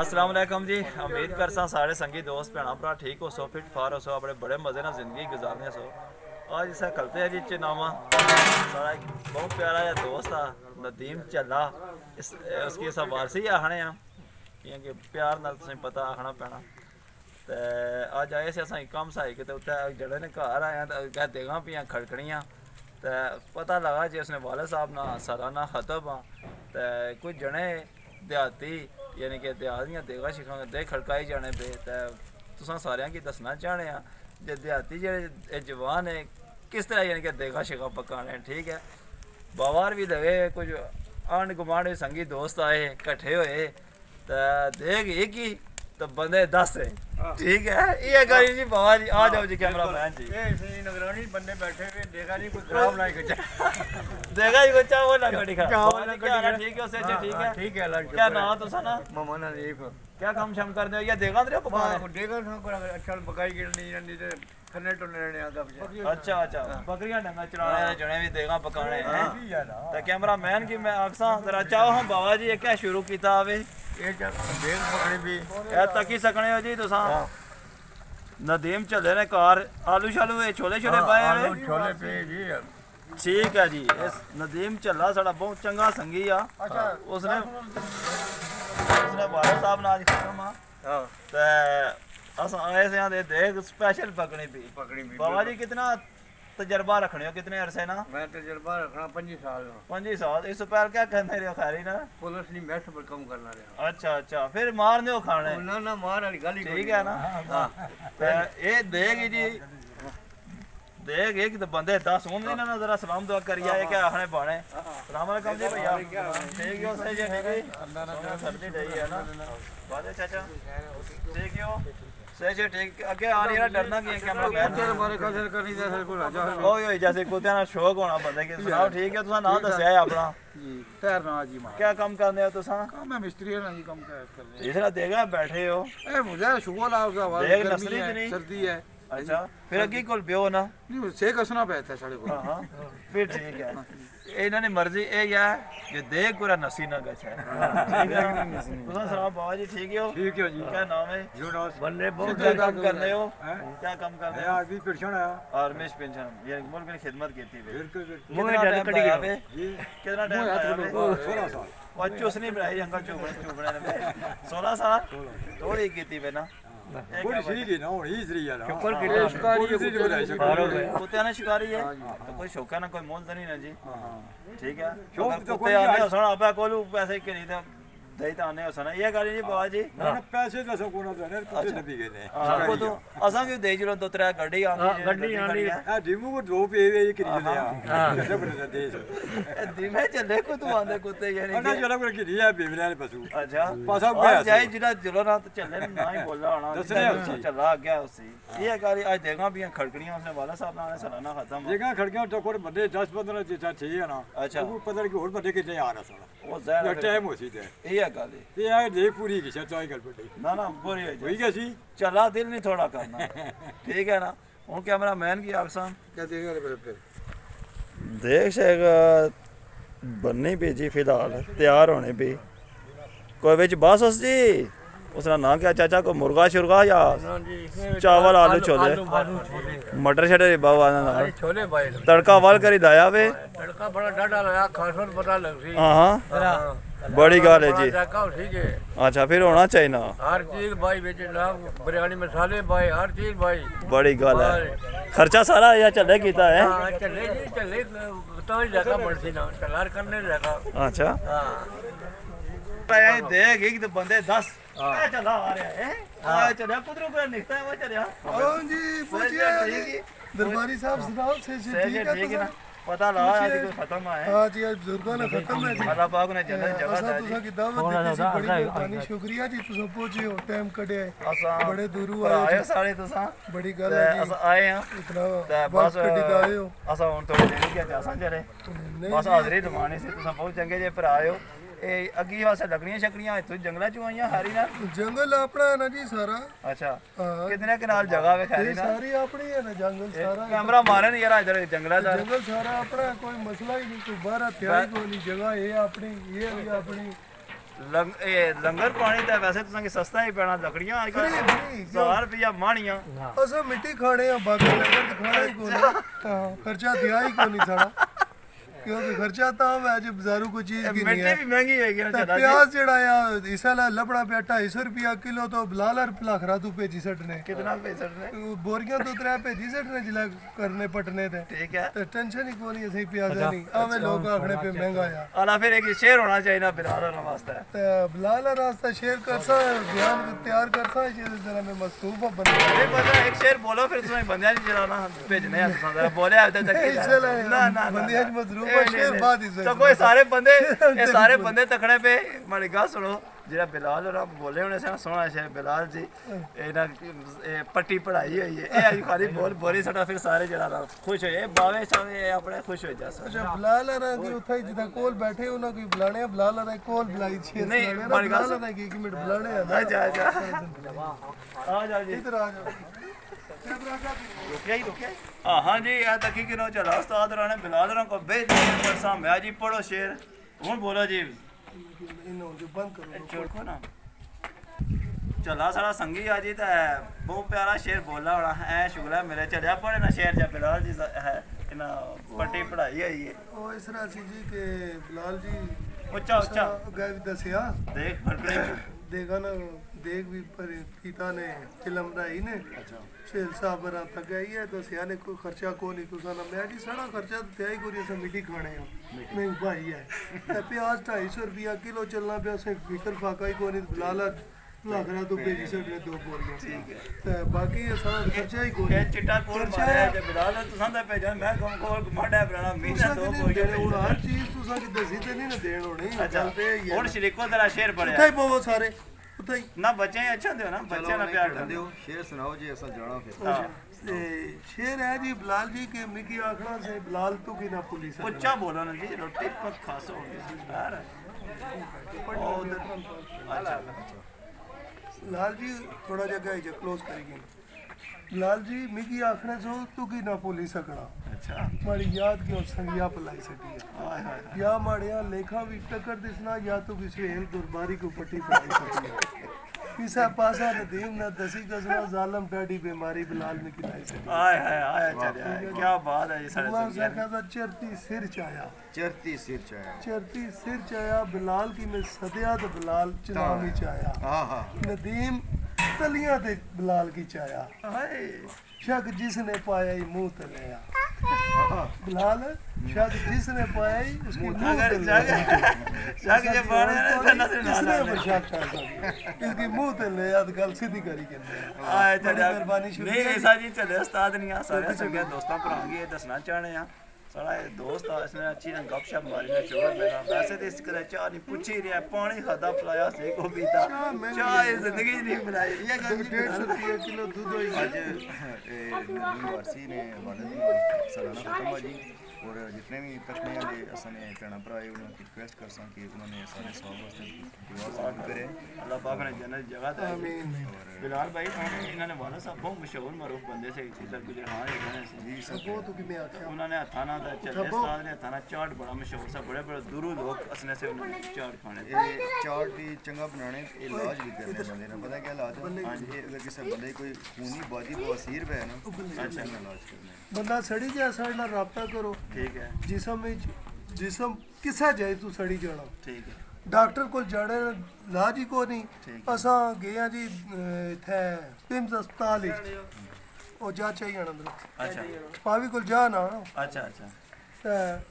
ਅਸਲਾਮ ਅਲੈਕਮ ਜੀ ਉਮੀਦ ਕਰਸਾਂ ਸਾਰੇ ਸੰਗੀ ਦੋਸਤ ਭੈਣਾ ਭਰਾ ਠੀਕ ਹੋ ਸੋ ਫਿਟ ਫਾਰ ਹੋ ਸੋ ਆਪਣੇ ਬੜੇ ਮਜ਼ੇ ਨਾਲ ਜ਼ਿੰਦਗੀ ਗੁਜ਼ਾਰਨੇ ਸੋ ਅੱਜ ਇਸਾ ਕਲਤੇ ਜੀ ਚ ਨਾਮਾ ਸਾਡਾ ਇੱਕ ਬਹੁਤ ਪਿਆਰਾ ਜਿਹਾ ਦੋਸਤ ਆ ਨਦੀਮ ਚੱਲਾ ਇਸ ਉਸकी ਸਭ ਵਾਰਸੀ ਆਹਣੇ ਆ ਕਿਉਂਕਿ ਪਿਆਰ ਨਾਲ ਤੁਸੀਂ ਪਤਾ ਆਖਣਾ ਪੈਣਾ ਤੇ ਅੱਜ ਆਏ ਸੀ ਅਸਾਂ ਕੰਮ ਸਾਈ ਕਿਤੇ ਉੱਤੇ ਜਿਹੜੇ ਨੇ ਘਰ ਆਇਆ ਤਾਂ ਕਹ ਦੇਗਾ ਪੀਆਂ ਖੜਕਣੀਆਂ ਤੇ ਪਤਾ ਲਗਾ ਜੀ ਉਸਨੇ ਵਾਲੇ ਸਾਹਿਬ ਨਾਲ ਸਾਲਾਨਾ ਖਤਬ ਆ ਤੇ ਕੁਝ ਜਣੇ ਦਿਹਾਤੀ ਯਾਨੀ ਕਿ ਦਿਹਾਤ ਦੀਆਂ ਦੇਗਾ ਸ਼ਿਖਾਂ ਦੇ ਖੜਕਾਈ ਜਾਣੇ ਪਏ ਤਾਂ ਤੁਸੀਂ ਸਾਰਿਆਂ ਕੀ ਦੱਸਣਾ ਚਾਹਣੇ ਆ? ਜੇ ਦਿਹਾਤੀ ਜਿਹੜੇ ਜਵਾਨ ਹੈ ਕਿਸ ਤਰ੍ਹਾਂ ਯਾਨੀ ਕਿ ਦੇਗਾ ਸ਼ਿਖਾਂ ਪਕਾਣੇ ਠੀਕ ਹੈ? ਬਾਵਾਰ ਵੀ ਲਵੇ, ਕੁਝ ਆਂਡ ਗੁਆਂਢ ਸੰਗੀ ਦੋਸਤ ਆਏ, ਇਕੱਠੇ ਹੋਏ, ਤਾਂ ਦੇਖ ਇੱਕ ਹੀ ਤਾਂ ਬੰਦੇ 10 ਹੈ ਠੀਕ ਹੈ ਇਹ ਗੱਲ ਜੀ ਬਾਬਾ ਜੀ ਆ ਜਾਓ ਜੀ ਕੈਮਰਾ ਮੈਨ ਜੀ ਇਹ ਸਹੀ ਨਗਰਾਨੀ ਬੰਦੇ ਬੈਠੇ ਵੀ ਦੇਖਾ ਨਹੀਂ ਕੋਈ ਖਰਾਬ ਨਾ ਖਿੱਚਾ देखा ही बच्चा वो लगा दिखा क्या वो बाबा जी, लगा क्या हाल है? दिखा? ठीक है उससे अच्छा ठीक है ठीक है अल्लाह क्या नाम तुसा ना ਮਮਾ ਨਾਲ ਲੀਫ क्या काम शम कर दे या देगा तेरे ਮਾਂ पकाने ਕੋ ਦੇਖਾ ਨਾ ਕੋਲ ਅੱਛਾ ਬਕਾਈ ਗਿਰਨੀ ਜਾਂਦੀ ਤੇ ਖੰਨੇ ਟੁੰਨੇ ਨੇ ਆਦਾ ਬਜੇ अच्छा अच्छा बकरियां डंगा चलाने हैं जने भी देगा पकाने हैं ਯਾਰ तो कैमरामैन की मैं अक्सा जरा चाहो हम बाबा जी ये क्या शुरू कीता आवे ਇਹ ਜਦ ਦੇਖ ਪਕੜੀ ਵੀ। ਇਹ ਤੱਕ ਹੀ ਸਕਣੇ ਹੋ ਜੀ ਤੁਸਾਂ? ਨਦੀਮ ਚੱਲੇ ਨੇ ਕਾਰ ਆਲੂ ਸ਼ਾਲੂ ਇਹ ਛੋਲੇ ਛੋਲੇ ਪਾਏ ਆਲੂ ਛੋਲੇ ਪੇ ਜੀ। ਠੀਕ ਹੈ ਜੀ ਇਸ ਨਦੀਮ ਚੱਲਾ ਸਾਡਾ ਬਹੁਤ ਚੰਗਾ ਸੰਗੀ ਆ। ਉਸਨੇ ਉਸਨੇ ਵਾਲੇ ਸਾਹਿਬ ਨਾਲ ਖਤਮ ਆ। ਹਾਂ। ਤੇ ਅਸਾਂ ਆਏ ਸੇ ਦੇ ਦੇਖ ਸਪੈਸ਼ਲ ਪਕਣੀ ਪਈ। ਪਕੜੀ ਵੀ ਬਾਬਾ ਜੀ ਕਿਤਨਾ ਤਜਰਬਾ ਰੱਖਣੇ ਹੋ ਕਿਤਨੇ ਅਰਸੇ ਨਾ ਮੈਂ ਤਜਰਬਾ ਰੱਖਣਾ 25 ਸਾਲ ਦਾ 25 ਸਾਲ। ਇਸ ਪੈਰ ਕਿਆ ਕਹਿੰਦੇ ਰਹੇ ਖੈਰੀ ਨਾ? ਪੁਲਿਸ ਨਹੀਂ ਮੈਸ ਪਰ ਕੰਮ ਕਰਨਾ ਰਿਹਾ। ਅੱਛਾ ਅੱਛਾ। ਫਿਰ ਮਾਰਨੇ ਹੋ ਖਾਣੇ। ਉਹਨਾਂ ਨਾ ਮਾਰ ਵਾਲੀ ਗੱਲ ਠੀਕ ਹੈ ਨਾ? ਹਾਂ। ਤੇ ਇਹ ਦੇਖ ਜੀ ਦੇਖ ਇਹ ਕਿ ਬੰਦੇ 10 ਹੁੰਦੇ ਇਹਨਾਂ ਨੂੰ ਜ਼ਰਾ ਸਲਾਮ ਦੁਆ ਕਰੀਆ ਇਹ ਕਿ ਆਖਣੇ ਬਾਣੇ। ਸਲਾਮ ਅਲੈਕਮ ਜੀ ਭਈਆ। ਠੀਕ ਹੋ ਸਹੀ ਜੀ ਠੀਕ ਹੈ। ਅੱਲਾ ਨਾਲ ਸਰਦੀ ਡਈ ਹੈ ਨਾ। ਬਾਦੇ ਚਾਚਾ। ਠੀਕ ਹੋ ਸਹੀ ਜੀ ਠੀਕ। ਅੱਗੇ ਆ ਨਹੀਂ ਡਰਨਾ ਕੀ ਕੈਮਰਾ ਬੈਠ। ਤੇਰੇ ਬਾਰੇ ਕਸਰ ਕਰਨੀ ਤੇ ਅਸਲ ਕੋਲ ਆ ਜਾ। ਓਏ ਓਏ ਜੈਸੇ ਕੁੱਤਿਆਂ ਨਾਲ ਸ਼ੌਕ ਹੋਣਾ ਬੰਦੇ ਕਿ। ਸੁਣਾਓ ਠੀਕ ਹੈ ਤੁਸੀਂ ਨਾਮ ਦੱਸਿਆ ਹੈ ਆਪਣਾ। ਜੀ ਤੈਰਨਾ ਜੀ ਮਾਂ। ਕੀ ਕੰਮ ਕਰਦੇ ਹੋ ਤੁਸੀਂ? ਕੰਮ ਮੈਂ ਮਿਸਤਰੀ ਹਾਂ ਜੀ ਕੰਮ ਕਰ ਕਰ ਰਿਹਾ ਇਸ ਤਰ੍ਹਾਂ ਦੇਗਾ ਬੈਠੇ ਹੋ। ਇਹ ਮੁਝੇ ਸ਼ੁਗਰ ਆ ਗਿਆ ਅੱਛਾ ਫਿਰ ਅੱਗੇ ਕੋਲ ਪਿਓ ਨਾ? ਨਹੀਂ ਉਹ ਸੇ ਕਸਣਾ ਸਾਡੇ ਕੋਲ। ਹਾਂ ਫਿਰ ਠੀਕ ਹੈ। ਇਹਨਾਂ ਨੇ ਮਰਜ਼ੀ ਇਹ ਹੈ ਜੇ ਦੇ ਕੋਰਾ ਨਸੀ ਨਾ ਗਛ ਹੈ ਠੀਕ ਹੈ। ਤੁਸੀਂ ਬਾਬਾ ਜੀ ਠੀਕ ਹੋ? ਠੀਕ ਹੋ ਜੀ। ਕੀ ਨਾਮ ਹੈ? ਯੂ ਨੋ ਬੰਦੇ ਬਹੁਤ ਜ਼ਿਆਦਾ ਕੰਮ ਕਰਦੇ ਹੋ? ਕੀ ਕੰਮ ਕਰਦੇ ਹੋ? ਆਰਮੀ ਪੈਨਸ਼ਨ ਆਇਆ। ਆਰਮੀ ਪੈਨਸ਼ਨ ਯਾਰ ਮੁਲਕ ਨੇ ਖidmat ਬਣਾਈ ਜੰਗਾ ਸਾਲ ਥੋੜੀ ਕੀਤੀ ਬੇ ਨਾ। घोड़ी श्री की ना होनी श्री यार शक्कर की शिकारी श्री बोला है कुत्ते ने शिकारी है तो कोई शौक है ना कोई मोल तो नहीं ना जी ठीक है शौक तो कुत्ते आने सण आपे कोलू पैसे के नहीं था दही तो आने हो सना ये करी जी बाबा जी ਪੈਸੇ ਦੱਸੋ ਕੋਣਾ ਦਾ ਨੇ ਕੁੱਤੇ ਨਬੀ ਗਏ ਨੇ आपको तो असा भी दे जरो दो त्रै गड्डी आंदी गड्डी आंदी ਆ ਡਿਮੂ ਕੋ ਦੋ ਪੇ ਵੇ ਕਰੀ ਜਾਂਦੇ ਆ ਕਿੱਥੇ ਬਣੇ ਦੇਸ਼ दिने चले को तू आंदे कुत्ते यानी ਅੰਨਾ कि ਜਰਾ ਕੋ ਕੀ ਰਿਆ ਬੇਵਲੇ ਵਾਲੇ ਪਸ਼ੂ अच्छा पासा और गया जाए जिना जिलो ना तो चले ना ही बोला होना दस रहे उसी। चला गया उसी ये गाड़ी आज देखा भी खड़कड़ियां उसने वाला साहब ने सलाना खत्म ਜੇਗਾ ਖੜੀਆਂ ਟੋਕਰ ਬੰਦੇ 10 15 ਜਿੱਤਾ ਠੀਕ ਹੈ ਨਾ ਅੱਛਾ। ਉਹ ਪਤਾ ਨਹੀਂ ਹੋਰ ਬੰਦੇ ਕਿੱਥੇ ਆ ਰਹਾ ਸਾਲਾ वो ਇਹ ज्यादा ਟਾਈਮ ਹੋ ਸੀ ਤੇ ये गल है ਤੇ ਆ ਦੇ ਪੂਰੀ ਕੀ ਚਾਹੀ ਗੱਲ ਬੜੀ ना ना बुरी हो ਹੋਈ ਗਿਆ ਸੀ चला दिल नहीं थोड़ा करना ठीक है ना हूँ कैमरा मैन की आसान ਕਿਆ ਦੇਗਾ ਰੇ ਫਿਰ देख शेख बननी भी जी फिलहाल तैयार होने भी कोई बिच बस उस जी उसका नाम क्या चाचा को मुर्गा शुरगा या चावल आलू छोले मटर शटर बाबा ना नाल ਛੋਲੇ ਬਾਈ तड़का वाल करी लाया वे ਤੜਕਾ ਬੜਾ ਡਾਡਾ ਲਾਇਆ ਖਾਸੋਂ ਪਤਾ ਲੱਗ ਸੀ हाँ हाँ बड़ी गाल है जी ठीक है अच्छा फिर होना चाहिए ना हर चीज भाई बेचे नाम बिरयानी मसाले भाई हर चीज भाई बड़ी गाल है खर्चा सारा या चले कीता है चले जी चले तो जगह पड़सी ना चलार करने जगह अच्छा हां देख एक बंदे 10 चला आ रहा है हां चला कुदरो पर निकता है वो चला हां जी पूछिए दरबारी साहब सुनाओ से ठीक है ਪਤਾ ਲਾ ਅੱਜ ਕੋਈ ਖਤਮ ਹੈ। ਹਾਂ ਜੀ ਅੱਜ ਬਜ਼ੁਰਗਾਂ ਨੇ ਖਤਮ ਹੈ ਜੀ। ਅੱਲਾਹ ਪਾਕ ਨੇ ਜੰਨਤ ਜਗ੍ਹਾ ਦਾ ਤੁਸੀਂ ਜੀ। ਕੀ ਦਾਵਤ ਦਿੱਤੀ ਸੀ ਬੜੀ ਮਿਹਰਬਾਨੀ ਸ਼ੁਕਰੀਆ ਜੀ ਤੁਸੀਂ ਪਹੁੰਚੇ ਹੋ ਟਾਈਮ ਕੱਢਿਆ। ਅਸਾਂ ਬੜੇ ਦੂਰੋਂ ਆਏ ਆਏ ਸਾਰੇ ਤੁਸੀਂ। ਬੜੀ ਗੱਲ ਹੈ ਜੀ। ਅਸਾਂ ਆਏ ਆ ਇਤਨਾ ਤੇ ਬਸ ਗੱਡੀ ਦਾ ਆਏ ਹੋ। ਅਸਾਂ ਹੁਣ ਥੋੜੀ ਦੇਰ ਗਿਆ ਅਸਾਂ ਜਰੇ ਬਸ ਹਾਜ਼ਰੀ ਦਵਾਣੀ ਸੀ ਤੁਸੀਂ ਬਹੁਤ ਚੰਗੇ ਜੇ ਭਰਾ ਆਇਓ ਇਹ ਅੱਗੀ ਵਾਸਤੇ ਲੱਗਣੀਆਂ ਛਕੜੀਆਂ ਇੱਥੋਂ ਜੰਗਲਾਂ ਚੋਂ ਆਈਆਂ ਹਾਰੀ ਨਾਲ? ਜੰਗਲ ਆਪਣਾ ਹੈ ਨਾ ਜੀ ਸਾਰਾ। ਅੱਛਾ। ਕਿਤਨੇ ਕਨਾਲ ਜਗ੍ਹਾ ਵੇ ਖੈਰੀ ਨਾਲ? ਸਾਰੀ ਆਪਣੀ ਹੈ ਨਾ ਜੰਗਲ ਸਾਰਾ। ਕੈਮਰਾ ਮਾਰੇ ਨਹੀਂ ਯਾਰ ਇਧਰ ਜੰਗਲਾਂ ਦਾ। ਜੰਗਲ ਸਾਰਾ ਆਪਣਾ ਕੋਈ ਮਸਲਾ ਹੀ ਨਹੀਂ ਕੋਈ ਬਾਹਰ ਹਥਿਆਰ ਕੋਈ ਨਹੀਂ ਜਗ੍ਹਾ ਇਹ ਆਪਣੀ ਇਹ ਵੀ ਆਪਣੀ। ਲੰਗ ਇਹ ਲੰਗਰ ਪਾਣੀ ਤਾਂ ਵੈਸੇ ਤੁਸੀਂ ਕਿ ਸਸਤਾ ਹੀ ਪੈਣਾ ਲੱਕੜੀਆਂ ਅੱਜ ਕੱਲ੍ਹ 1000 ਰੁਪਇਆ ਮਾਣੀਆਂ। ਅਸਾਂ ਮਿੱਟੀ ਖਾਣੇ ਆ ਬਾਕੀ ਲੰਗਰ ਖਾਣਾ ਹੀ ਕੋਈ ਖਰਚਾ ਦਿਆ ਹੀ ਕੋਈ ਨਹੀਂ ਸਾਡਾ। ਕਿਉਂਕਿ ਖਰਚਾ ਤਾਂ ਵੈ ਜੇ ਬਾਜ਼ਾਰੂ ਕੋਈ ਚੀਜ਼ ਕੀ ਨਹੀਂ ਮਿੱਟੀ ਹੈ ਵੀ ਮਹਿੰਗੀ ਹੋਏਗੀ ਨਾ ਤੇ ਚਲਾ ਪਿਆਜ਼ ਜਿਹੜਾ ਆ ਇਸਾ ਲਾ ਲੱਭਣਾ ਪਿਆ 250 ਰੁਪਿਆ ਕਿਲੋ ਤੋਂ ਬਲਾਲਰ ਪਲਾਖਰਾ ਤੂੰ ਭੇਜੀ ਸੱਟਨੇ ਕਿਤਨਾ ਪੈਸਾ ਨੇ ਬੋਰੀਆਂ ਤੋਂ ਤਰੇ ਭੇਜੀ ਸੱਟਨੇ ਜਿਲਾ ਕਰਨੇ ਪਟਨੇ ਤੇ ਠੀਕ ਹੈ ਤੇ ਟੈਨਸ਼ਨ ਹੀ ਕੋਈ ਨਹੀਂ ਅਸੀਂ ਪਿਆਜ਼ਾਂ ਨਹੀਂ ਆਵੇਂ ਲੋਕ ਆਖਣੇ ਪੇ ਮਹਿੰਗਾ ਆ ਆਲਾ ਫਿਰ ਇੱਕ ਸ਼ੇਰ ਹੋਣਾ ਚਾਹੀਦਾ ਬਿਲਾਲ ਹੋਣਾ ਵਾਸਤੇ ਤੇ ਬਲਾਲਰ ਰਾਸਤਾ ਸ਼ੇਅਰ ਕਰਸਾ ਬਿਆਨ ਤਿਆਰ ਕਰਸਾ ਜਿਹਦੇ ਤਰ੍ਹਾਂ ਮੈਂ ਮਸਤੂਫ ਆ ਬੰਦਾ ਇਹ ਪਤਾ ਇੱਕ ਸ਼ੇਰ ਬੋਲੋ ਫਿਰ ਤੁਸੀਂ ਬੰਦਿਆਂ ਨੂੰ ਚਲਾਣਾ ਭੇਜਨੇ ਆ ਤੁਸੀਂ ਜ਼ਰਾ ਬੋਲਿਆ ਤੇ ਤੱਕ ਇਸ ਲਈ ਬੰਦਿਆਂ 'ਚ ਮਜ਼ਰੂਫ ਆ, ਸ਼ੇਰ ਬਾਅਦ ਹੀ। ਤਾਂ ਕੋਈ ਸਾਰੇ ਬੰਦੇ ਇਹ ਸਾਰੇ ਬੰਦੇ ਤਖਣੇ ਪੇ ਮਾੜੀ ਗੱਲ ਸੁਣੋ ਜਿਹੜਾ ਬਿਲਾਲ ਹੋਣਾ ਬੋਲੇ ਹੋਣੇ ਸਨ ਸੋਹਣਾ ਸ਼ੇਰ ਬਿਲਾਲ ਜੀ। ਇਹਨਾਂ ਇਹ ਪੱਟੀ ਪੜਾਈ ਹੋਈ ਹੈ। ਇਹ ਅੱਜ ਖਾਲੀ ਬੋਲ ਬੋਲੀ ਸਾਡਾ ਫਿਰ ਸਾਰੇ ਜਿਹੜਾ ਨਾ ਖੁਸ਼ ਹੋਏ। ਬਾਵੇ ਇਹ ਆਪਣੇ ਖੁਸ਼ ਹੋ ਜਾ ਸਰ ਅੱਛਾ ਬਲਾਲਰ ਕੀ ਉੱਥੇ ਜਿੱਦਾਂ ਕੋਲ ਬੈਠੇ ਉਹਨਾਂ ਕੋਈ ਬੁਲਾਣੇ ਆ? ਬਲਾਲਰ ਕੋਲ ਬੁਲਾਈ ਸ਼ੇਰ ਨਹੀਂ, ਮਾੜੀ ਗੱਲ ਬਲਾਲਰ ਕੀ ਇੱਕ ਮਿੰਟ ਬੁਲਾਣੇ ਆ। ਜਾ ਜਾ ਆ ਜਾ ਜੀ। ਇਧਰ ਆ ਜਾ ਹੀ ਜੀ ਇਹ ਤੱਕੀ ਕਿਨੋ ਚਲਾ ਉਸਤਾਦ ਰਾਣੇ ਬਿਲਾਲ ਰਾਂ ਕੋ ਬੇਜ ਪਰ ਸਾਹਮਣੇ ਜੀ ਪੜੋ ਸ਼ੇਰ। ਹੁਣ ਬੋਲੋ ਜੀ। ਇਹਨੂੰ ਜੋ ਬੰਦ ਕਰੋ ਚੋੜਕੋ ਨਾ। ਚਲਾ ਸਾਡਾ ਸੰਗੀ ਆ ਜੀ ਤਾਂ ਬਹੁਤ ਪਿਆਰਾ ਸ਼ੇਰ ਬੋਲਾ ਹੋਣਾ। ਐ ਸ਼ੁਗਲਾ ਮੇਰੇ ਚੜਿਆ ਪੜੇ ਨਾ ਸ਼ੇਰ ਜਾਂ ਬਿਲਾਲ ਜੀ ਹੈ ਇਹਨਾਂ ਪੱਟੀ ਪੜਾਈ ਹੋਈ ਹੈ ਉਹ ਇਸ ਤਰ੍ਹਾਂ ਸੀ ਜੀ ਕਿ ਬਲਾਲ ਜੀ ਉੱਚਾ ਉੱਚਾ। ਵੀ ਦੱਸਿਆ। ਦੇਖ ਦੇਖਾ ਨਾ ਦੇਖ ਵੀ ਪਰ ਪਿਤਾ ਨੇ ਫਿਲਮ ਬਣਾਈ ਨੇ। ਅੱਛਾ। ਛੇਲ ਸਾਹਿਬ ਰਾਂ ਤੱਕ ਗਈ ਹੈ ਦੱਸਿਆ ਨੇ ਕੋਈ ਖਰਚਾ ਕੋ ਨਹੀਂ ਤੁਸਾਂ ਨਾ ਮੈਂ ਜੀ ਸਾਡਾ ਖਰਚਾ ਤੇ ਹੀ ਕੋਈ ਅਸਾਂ ਮਿੱਟੀ ਖਾਣੇ ਆ। ਨਹੀਂ ਭਾਈ ਹੈ। ਤੇ ਪਿਆਜ਼ 250 ਰੁਪਿਆ ਕਿਲੋ ਚੱਲਣਾ ਪਿਆ ਸੇ ਫਿਕਰ ਫਾਕਾ ਹੀ ਕੋਈ ਨਹੀਂ ਬਲਾਲਾ ਲਾਖਰਾ ਤੋਂ ਭੇਜੀ ਸਕਦੇ ਦੋ ਬੋਰੀਆਂ ਠੀਕ ਹੈ। ਤੇ ਬਾਕੀ ਸਾਡਾ ਖਰਚਾ ਹੀ ਕੋਈ ਇਹ ਚਿੱਟਾ ਕੋਲ ਮਾਰਿਆ ਜੇ ਬਿਲਾਲ ਨੇ ਤੁਸਾਂ ਦਾ ਭੇਜਿਆ ਮੈਂ ਕਮ ਕੋਲ ਮਾੜਾ ਬਣਾ ਮਹੀਨਾ ਦੋ ਕੋਈ ਦੇਣੇ ਹੁਣ ਹਰ ਚੀਜ਼ ਤੁਸੀਂ ਕਿਤੇ ਸਿੱਧੇ ਨਹੀਂ ਦੇਣ ਹੋਣੀ ਗੱਲ ਤੇ ਹੁਣ ਸ਼ਰੀਕੋ ਤੇਰਾ ਸ਼ੇਰ ਪੜਿਆ ਉੱਥੇ ਹੀ ਪਵੋ ਸਾਰੇ ਉੱਥੇ ਹੀ। ਨਾ ਬੱਚੇ ਅੱਛਾ ਦਿਓ ਨਾ ਬੱਚਿਆਂ ਨਾਲ ਪਿਆਰ ਕਰਦੇ ਹੋ। ਸ਼ੇਰ ਸੁਣਾਓ ਜੀ ਅਸਾਂ ਜਾਣਾ ਫਿਰ। ਤੇ ਸ਼ੇਰ ਹੈ ਜੀ ਬਲਾਲ ਜੀ ਕੇ ਮਿੱਕੀ ਆਖਣਾ ਸੇ ਬਲਾਲ ਤੂੰ ਕੀ ਨਾ ਪੁਲਿਸ ਉੱਚਾ ਬੋਲੋ ਜੀ ਰੋਟੀ ਪਰ ਖਾਸ ਹੋ ਗਈ ਯਾਰ। ਲਾਲ ਜੀ ਥੋੜਾ ਜਿਹਾ ਗਾਇ ਜਾ ক্লোਜ਼ ਕਰੀਏ। लाल जी मिगी आखने जो की ना भूली सकना? अच्छा। मारी याद क्यों? संगिया पलाई सकी है। या माड़िया लेखा भी टक्कर दिसना या तू किसी हेल गुरबारी को पट्टी पलाई सकी है। किसा पासा नदीम ना दसी कसना जालम डैडी बीमारी बिलाल ने खिलाई सकी आय हाय आय आचार्य क्या बात है ये सारे संगीत मैं कहता चरती सिर चाया। चरती सिर चाया। चरती सिर चाया बिलाल की मैं सदिया तो बिलाल चनामी हाँ। चाया। हाँ, हाँ। नदीम ਤਲੀਆਂ ਤੇ ਬਲਾਲ ਕੀ ਚਾਇਆ? ਹਾਏ ਸ਼ੱਕ ਜਿਸ ਨੇ ਪਾਇਆ ਹੀ ਮੂੰਹ ਤੇ ਲਿਆ। ਬਲਾਲ ਸ਼ੱਕ ਜਿਸ ਨੇ ਪਾਇਆ ਹੀ ਉਸਕੇ ਮੂੰਹ ਲਿਆ। ਸ਼ੱਕ ਜੇ ਪਾਣਾ ਨਾ ਤਾਂ ਨਾ ਕਿਸ ਨੇ ਸ਼ੱਕ ਕਰ ਸਕਦਾ? ਇਸਕੇ ਮੂੰਹ ਤੇ ਲਿਆ ਅੱਜ ਗੱਲ ਸਿੱਧੀ ਕਰੀ ਕਹਿੰਦੇ ਆਏ ਤੇ ਮਿਹਰਬਾਨੀ ਸ਼ੁਰੂ ਨਹੀਂ ਐਸਾ ਜੀ ਚੱਲੇ ਉਸਤਾਦ ਨਹੀਂ ਆ ਸਾਰੇ ਸੰਗਤ ਦੋਸਤਾਂ ਭਰਾਂਗੇ ਇਹ ਦੱਸਣਾ ਚਾਹਣੇ ਆ। साला ये दोस्त था इसने अच्छी ना गपशप मारी ना छोड़ मेरा वैसे तो इसके लिए चाह नहीं पूछ ही रहा पानी खादा पिलाया से को पीता चाह ये जिंदगी नहीं मिलाई ये डेढ़ सौ रुपये किलो दूध हो आज वारसी ने वाले सालाना खत्म हो जी और जितने भी कश्मीर के असा ने भैन भरा है उन्होंने रिक्वेस्ट कर सकें कि उन्होंने सारे सवाल वास्ते दुआ साबित करे। अल्लाह पाक ने जन्नत जगह था और बिलाल भाई साहब इन्होंने वाला साहब बहुत मशहूर मरूफ बंदे से इधर गुजरात जी तो उन्होंने हथाना था चले साहब ने हथाना चाट बड़ा मशहूर सा बड़े बड़े दूरों लोग असने से उन्होंने चाट खाने। चाट भी चंगा बनाने इलाज भी करने बंदे ने। पता क्या इलाज है? हाँ जी अगर किसी बंदे कोई खूनी बादी बवासीर पे है ना अच्छा इलाज करना बंदा सड़ी जाए साढ़े रबता करो। ਠੀਕ ਹੈ। ਜਿਸਮ ਵਿੱਚ ਜਿਸਮ ਕਿਸੇ ਜਾਇ ਤੋਂ ਸੜੀ ਜਾਣਾ। ਠੀਕ ਹੈ। ਡਾਕਟਰ ਕੋਲ ਜਾਣਾ ਲਾਜ ਹੀ ਕੋ ਨਹੀਂ। ਅਸਾਂ ਗਏ ਆ ਜੀ ਇੱਥੇ ਪਿੰਸ ਹਸਪਤਾਲ ਵਿੱਚ। ਉਹ ਜਾ ਚਾਹੀ ਆਣਾ ਮਤਲਬ ਅੱਛਾ। ਪਾਵੀ ਕੋਲ ਜਾ ਨਾ ਅੱਛਾ ਅੱਛਾ।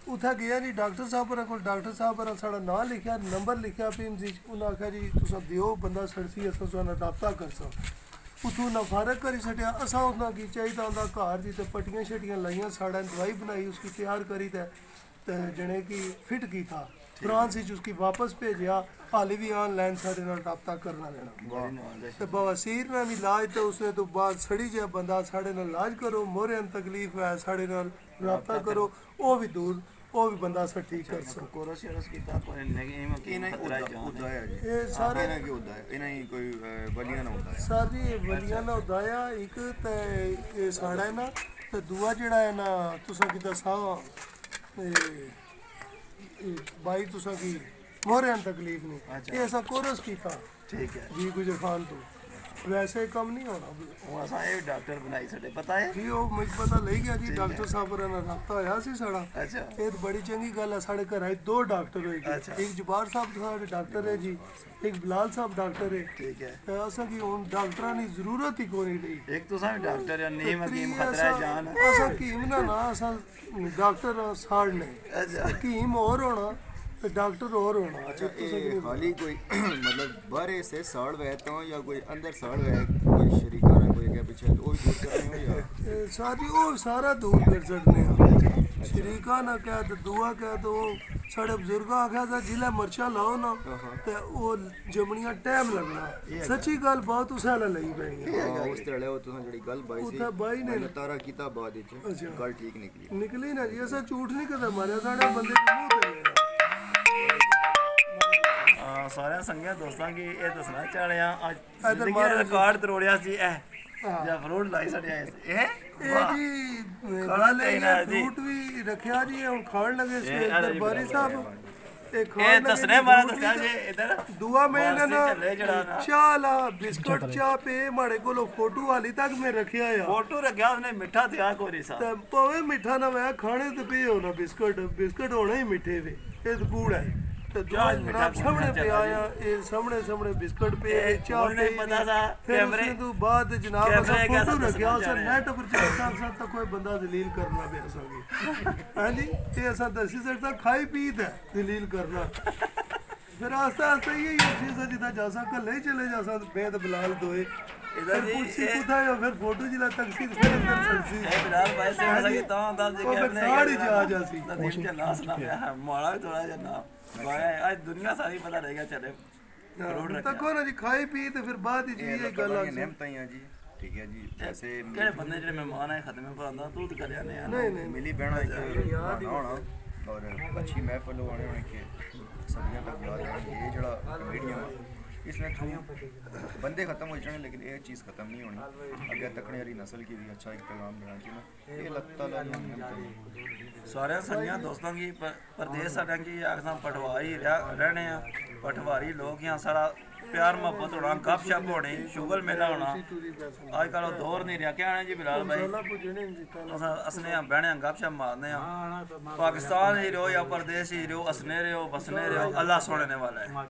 ਉਥਾ ਗਿਆ ਜੀ ਡਾਕਟਰ ਸਾਹਿਬ ਹਰਾਂ ਕੋਲ। ਡਾਕਟਰ ਸਾਹਿਬ ਹਰਾਂ ਸਾਡਾ ਨਾਂ ਲਿਖਿਆ ਨੰਬਰ ਲਿਖਿਆ ਪਿੰਸ ਜੀ ਉਹਨਾਂ ਆਖਿਆ ਜੀ ਤੁਸੀਂ ਦਿਓ ਬੰਦਾ ਸੜਸੀ ਅਸਾਂ ਤੁਹਾਨੂੰ ਰਾਬਤਾ ਕਰ ਸਕਦਾ। ਉਥੋਂ ਨਾ ਫਾਰਕ ਕਰੀ ਛਟਿਆ ਅਸਾਂ ਉਹਨਾਂ ਕੀ ਚਾਹੀਦਾ ਹੁੰਦਾ ਘਰ ਦੀ ਤੇ ਪਟੀਆਂ ਛਟੀਆਂ ਲਾਈਆਂ ਸਾਡਾ ਦਵਾਈ ਬਣਾਈ ਉਸकी ਤਿਆਰ ਕਰੀ ਤੇ ਜਣੇ ਕੀ ਫਿਟ ਕੀਤਾ। ਫਰਾਂਸ ਵਿੱਚ ਉਸकी ਵਾਪਸ ਭੇਜਿਆ। ਹਾਲੇ ਵੀ ਆਨਲਾਈਨ ਸਾਡੇ ਨਾਲ ਰਾਬਤਾ ਕਰਨਾ ਲੈਣਾ ਤੇ ਬਵਾਸੀਰ ਨਾਲ ਵੀ ਇਲਾਜ ਤੇ ਉਸਨੇ ਤੋਂ ਬਾਅਦ ਸੜੀ ਜਿਹਾ ਬੰਦਾ ਸਾਡੇ ਨਾਲ ਇਲਾਜ ਕਰੋ ਮੋਰਿਆਂ ਤਕਲੀਫ ਹੈ ਸਾਡੇ ਨਾਲ ਰਾਬਤਾ ਕਰੋ। ਉਹ ਵੀ ਦੂਰ ਉਹ ਵੀ ਬੰਦਾ ਸਾ ਠੀਕ ਕਰ ਸਕੋ ਕੋਰਸ ਯਰਸ ਕੀਤਾ ਕੋਈ ਨਹੀਂ ਇਹਨਾਂ ਨਹੀਂ ਹੀ ਖਤਰਾ ਜਾਨ ਉਦਾ ਹੈ। ਇਹ ਸਾਰੇ ਇਹਨਾਂ ਕੀ ਉਦਾ ਹੈ। ਇਹਨਾਂ ਹੀ ਕੋਈ ਬਲੀਆਂ ਨਾ ਹੁੰਦਾ ਹੈ। ਸਾਰੀ ਵਲੀਆਂ ਨਾ ਉਦਾਇਆ ਇੱਕ ਤੇ ਇਹ ਸਾੜਾ ਹੈ ਨਾ ਤੇ ਦੂਆ ਜਿਹੜਾ ਹੈ ਨਾ ਤੁਸੀਂ ਕਿਦਾਂ ਸਾਹ ਇਹ ਬਾਈ ਤੁਸੀਂ ਕੀ ਨੂੰ ਤਕਲੀਫ ਨਹੀਂ। ਇਹ ਅਸਾਂ ਕੋਰਸ ਕੀਤਾ। ਠੀਕ ਹੈ। ਜੀ ਗੁਜਰ ਖਾਨ ਤੋਂ। ਵੈਸੇ ਕੰਮ ਨਹੀਂ ਹੋਣਾ। ਉਹ ਅਸਾਂ ਇਹ ਡਾਕਟਰ ਬਣਾਈ ਸਾਡੇ ਪਤਾ ਹੈ? ਜੀ ਉਹ ਮੈਨੂੰ ਪਤਾ ਲੱਗ ਗਿਆ ਜੀ ਡਾਕਟਰ ਸਾਹਿਬ ਨਾਲ ਰਾਬਤਾ ਹੋਇਆ ਸੀ ਸਾਡਾ। ਅੱਛਾ। ਇਹ ਤਾਂ ਬੜੀ ਚੰਗੀ ਗੱਲ ਹੈ ਸਾਡੇ ਘਰ ਆਏ ਦੋ ਡਾਕਟਰ ਹੋਏ ਅੱਛਾ। ਜੀ ਇੱਕ ਜਬਾਰ ਸਾਹਿਬ ਸਾਡੇ ਡਾਕਟਰ ਹੈ ਜੀ ਇੱਕ ਬਲਾਲ ਸਾਹਿਬ ਡਾਕਟਰ ਹੈ। ਠੀਕ ਹੈ। ਤੇ ਅਸਾਂ ਕੀ ਹੁਣ ਡਾਕਟਰਾਂ ਦੀ ਜ਼ਰੂਰਤ ਹੀ ਕੋਈ ਨਹੀਂ। ਇੱਕ ਤੁਸੀਂ ਵੀ ਡਾਕਟਰ ਜਾਂ ਨੀਮ ਹਕੀਮ ਖਤਰਾ ਹੈ ਜਾਨ। ਅਸਾਂ ਹਕੀਮ ਨਾ ਨਾ ਅਸਾਂ ਡਾਕਟਰ ਸਾੜ ਨੇ ਅੱਛਾ। ਹਕੀਮ ਹੋਰ ਹੋਣਾ। तो डॉक्टर और होना अच्छा ये खाली कोई मतलब बाहर से साड़ वहता हो या कोई अंदर साड़ वह कोई शरीका ना कोई क्या पीछे वो दूर करने हो या सारी वो सारा दूर कर सकने हैं शरीका ना क्या तो दुआ क्या तो साढ़े बजुर्ग आख्या था जिले मर्चा लाओ ना ते वो जमनिया टाइम लगना सच्ची गल बहुत उस हल लई पैनी है उस तरह वो तुसा जड़ी गल बाई सी बाई ने तारा कीता बाद विच गल ठीक निकली निकली ना जी ऐसा झूठ नहीं करदा मारे साढ़े बंदे मुंह ते ਸਾਰਿਆਂ ਸੰਗਿਆ ਦੋਸਤਾਂ ਕੀ ਇਹ ਦੱਸਣਾ ਚਾਹਣਿਆ ਅੱਜ ਜ਼ਿੰਦਗੀ ਮਾਰੋ ਦਾ। ਰਿਕਾਰਡ ਤਰੋੜਿਆ ਸੀ ਇਹ। ਜਾਂ ਫਰੂਟ ਲਾਈ ਸਾਡੇ ਆਏ ਸੀ। ਇਹ? ਇਹ ਜੀ ਖਾਣਾ ਗੱਲ ਇਹ ਚਾਹੀਦਾ ਹੈ, ਜੀ। ਫਰੂਟ ਵੀ ਰੱਖਿਆ ਜੀ ਹੁਣ ਖਾਣ ਲੱਗੇ ਸੀ ਇਹ ਆ ਜੀ ਦਰਬਾਰੀ ਸਾਹਿਬ। ਇਹ ਖਾਣ ਇਹ ਲੱਗੇ ਦੱਸਣੇ ਜੀ, ਬਾਰੇ ਫਰੂਟ ਦੱਸਿਆ ਵੀ। ਜੀ ਇਧਰ। ਦੁਆ ਮੈਂ ਇਹਨਾਂ ਵਾਸਤੇ ਚੱਲੇ ਜਿਹੜਾ ਨਾਲ। ਨਾ। ਚਾਹ ਲਾ ਬਿਸਕਟ ਚਾਹ ਪੇ ਮਾੜੇ ਕੋਲੋਂ ਫੋਟੋ ਹਾਲੀ ਤੱਕ ਮੈਂ ਰੱਖਿਆ ਆ। ਫੋਟੋ ਰੱਖਿਆ ਉਹਨੇ ਮਿੱਠਾ ਤਿਆ ਕੋਰੀ ਸਾ ਤੇ ਪਵੇ ਮਿੱਠਾ ਨਾ ਮੈਂ ਖਾਣੇ ਤੇ ਪਏ ਹੋਣਾ ਬਿਸਕਟ ਬਿਸਕਟ ਹੋਣਾ ਹੀ ਮਿੱਠੇ ਵੇ। ਇਹ ਤਾਂ ਕੂੜ ਹੈ। ਤੇ ਚਾਹ ਚਾਹ ਮਿੱਠਾ ਜਨਾਬ ਸਾਹਮਣੇ ਪੀਣਾ ਪਿਆ ਚਾਹੀਦਾ ਆ ਇਹ ਸਾਹਮਣੇ ਸਾਹਮਣੇ ਬਿਸਕਟ ਪਏ ਇਹ ਚਾਹ ਉਹਨੂੰ ਨਹੀਂ ਪਈ ਪਤਾ ਥਾ, ਫਿਰ ਕੈਮਰੇ- ਉਸੇ ਤੋਂ ਬਾਅਦ ਜਨਾਬ ਕੈਮਰੇ ਅਸਾਂ ਕੈਸਾ ਫੋਟੋ ਦੱਸਣਾ ਰੱਖਿਆ ਉਸ ਚਾਹ ਰਹੇ ਨੈਟ ਪਰ ਚੱਲ ਸਾਹ ਤਾਂ ਕੋਈ ਬੰਦਾ ਦਲੀਲ ਕਰਨਾ ਪਿਆ ਸਾਗੀ ਹਾਂਜੀ ਇਹ ਅਸਾਂ ਦੱਸੀ ਸਕਦਾ ਖਾਈ ਪੀ ਤੇ ਦਲੀਲ ਕਰਨਾ ਫਿਰ ਆਸਤਾ ਆਸਤਾ ਇਹ ਚੀਜ਼ ਜਿੱਦਾਂ ਜਾ ਸਕਾ ਲੈ ਚਲੇ ਜਾ ਸਕਦਾ ਬੇਦ ਬਲਾਲ ਦੋਏ। ਇਹਦਾ ਫਿਰ ਜੀ ਕੁਰਸੀ ਇਹ- ਕੁੱਥਾ ਹੈ ਫਿਰ ਫੋਟੋ ਜਿਲਾ ਤਕਸੀਦ ਫਿਰ ਅੰਦਰ ਸਰਸੀ ਇਹ ਬਿਲਾਲ ਭਾਈ ਸੇ ਹੋ ਸਕੀ ਤਾਂ ਤਾਂ ਜੇ ਉਹ ਫਿਰ ਸਾੜੀ ਜਾ ਜਾ ਸੀ। ਨਦੀਮ ਕੇ ਨਾਸ ਨਾ ਪਿਆ ਮਾੜਾ ਵੀ ਥੋੜਾ ਜਿਹਾ ਨਾ ਬਾਇਆ ਅੱਜ ਦੁਨੀਆ ਸਾਰੀ ਪਤਾ ਰਹਿ ਗਿਆ ਚੱਲੇ ਫਰੂਟ ਰੱਖਿਆ ਤੱਕੋ ਨਾ ਜੀ ਖਾਈ ਪੀ ਤੇ ਫਿਰ ਬਾਅਦ ਵਿੱਚ ये ਇਹ अल्लाह ਗੱਲ ताला ਆ की नेमत ही हैं जी ठीक है जी ऐसे ਕਿਹੜੇ ਬੰਦੇ ਜਿਹੜੇ ਮਹਿਮਾਨ ਆਏ ਖਤਮੇ ਪੜਾਉਂਦਾ ਤੂੰ ਤੇ ਕਰਿਆ ਨੇ ਯਾਰ ਨਹੀਂ ਨਹੀਂ मिली बहना एक बहाना होना और अच्छी महफिल होने होने के सदियों तक याद रहना ये जड़ा कमेडियन इसमें थ्रू बंदे खत्म हो जाने लेकिन ये चीज़ खत्म नहीं होनी अगर तकने वाली नस्ल की भी अच्छा एक पैगाम देना चाहिए ना ये लगता ला ਸਾਰਿਆਂ ਸਾਡੀਆਂ ਦੋਸਤਾਂ ਕੀ ਪ- ਪਰਦੇਸ ਸਾਡਿਆਂ ਕੀ ਆਖਾਂ ਪਟਵਾਰੀ ਰਹਿ- ਰਹਿਣੇ ਆ ਪਟਵਾਰੀ ਲੋਕ ਆ ਸਾਡਾ ਪਿਆਰ ਮੁਹੱਬਤ ਹੋਣਾ ਗੱਪਸ਼ਪ ਹੋਣੀ ਸ਼ੁਗਲ ਮੇਲਾ ਹੋਣਾ ਅੱਜ ਕੱਲ ਉਹ ਦੌਰ ਨਹੀਂ ਰਿਹਾ ਕਿਹਾ ਜੀ ਬਿਲਾਲ ਭਾਈ ਅੱਲਾ ਪੁੱਜਣੇ ਨਹੀਂ ਦਿੱਤਾ ਅਸਾਂ ਅਸਨੇ ਆ ਬਹਿਣੇ ਆ ਗੱਪਸ਼ਪ ਮਾਰਦੇ ਆ ਪਾਕਿਸਤਾਨ ਹੀ ਰਹੋ ਜਾਂ ਪਰਦੇਸ ਹੀ ਰਹੋ ਅਸਨੇ ਰਹੋ ਬਸਨੇ ਰਹੋ ਅੱਲਾ ਸੋਹਣੇ ਵਾਲਾ ਹੈ